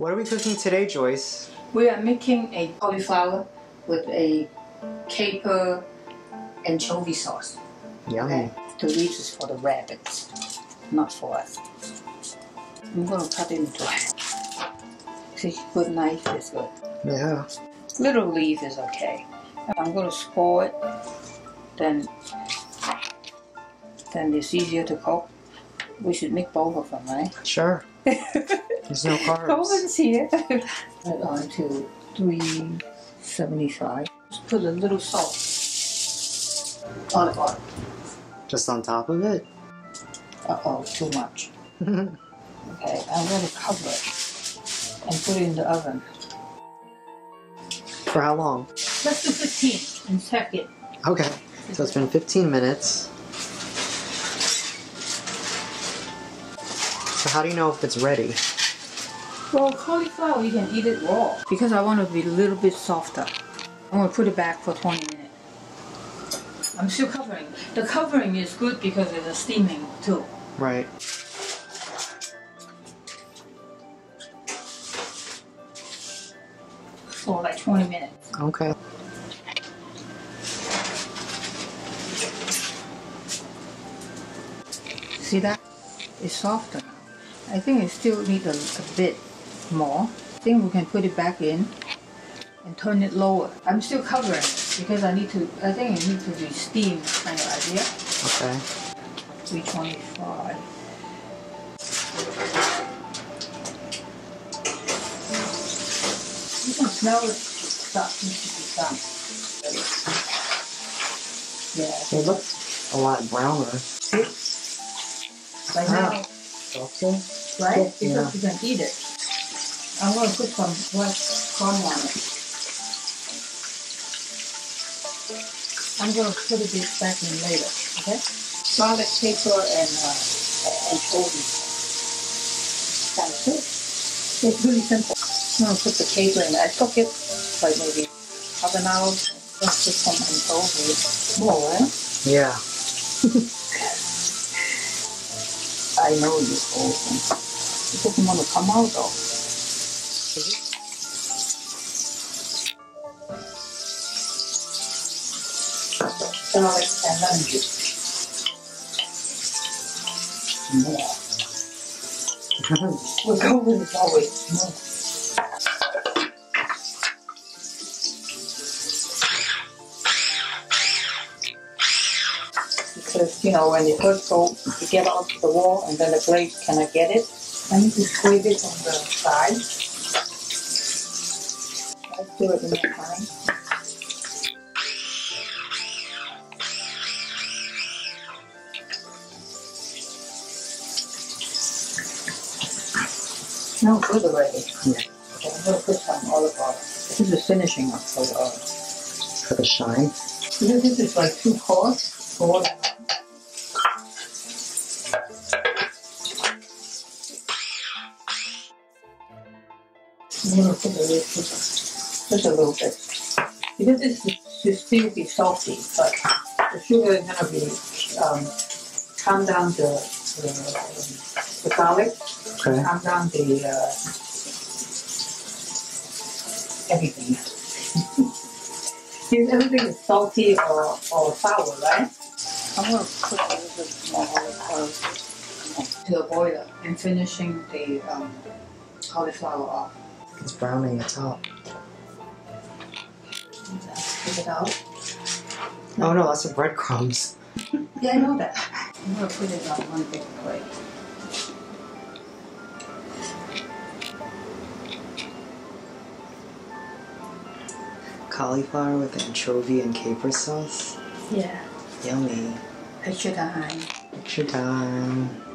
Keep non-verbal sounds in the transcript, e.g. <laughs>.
What are we cooking today, Joyce? We are making a cauliflower with a caper anchovy sauce. Yummy. Okay. The leaves is for the rabbits, not for us. I'm gonna cut it into half. See, good knife is good. Yeah. Little leaf is okay. I'm gonna score it, then then it's easier to cook. We should make both of them, right? Sure. <laughs> There's no <laughs> carbs. Coleman's here. Add on to 375. Just put a little salt. Olive oil. Just on top of it? Uh oh, too much. <laughs> Okay, I'm gonna cover it and put it in the oven. For how long? Let's do 15 and check it. Okay. So it's been 15 minutes. So how do you know if it's ready? Well, cauliflower, you can eat it raw. Because I want it to be a little bit softer. I'm gonna put it back for 20 minutes. I'm still covering. The covering is good because it's a steaming too. Right. For like 20 minutes. Okay. See that? It's softer. I think it still needs a, a bit more. I think we can put it back in and turn it lower. I'm still covering it because I need to, I think it needs to be steamed kind of idea. Okay. 325. You can smell it. Stop. Needs to be done. Yeah. It looks a lot browner. See? Right Ah. now, Softer? right? Because Yeah. you can eat it. I'm gonna put some white corn on it. I'm gonna put it back in later, okay? Garlic, pepper, and uh, anchovy. That's it. It's really simple. I'm gonna put the caper in. I cook it like maybe half an hour. Let's put some anchovy. More, right? Yeah. <laughs> I know this whole thing. It doesn't want to come out though. Garlic and lemon juice. More. We're going always more. Because, you know, when you first go, you get off the wall and then the blade cannot get it. I need to squeeze it on the side. Let's do it in the time. Now good already. Yeah. Okay, I'm gonna put some olive oil. This is the finishing of the oil. For the shine. Because this is like two parts. Four. I'm gonna put a little, just a little bit. Because this is should still be salty, but the sugar is gonna be um, calm down the the, the garlic, Okay. calm down the uh, everything. Because everything is salty or, or sour, right? I'm gonna put a little bit more olive oil to the boiler and finishing the um, cauliflower off. It's browning the top. Take it out. Oh no, that's the breadcrumbs. <laughs> Yeah, I know that. <laughs> I'm gonna put it on one big plate. Cauliflower with anchovy and caper sauce. Yeah. Yummy. Picture time. Picture time.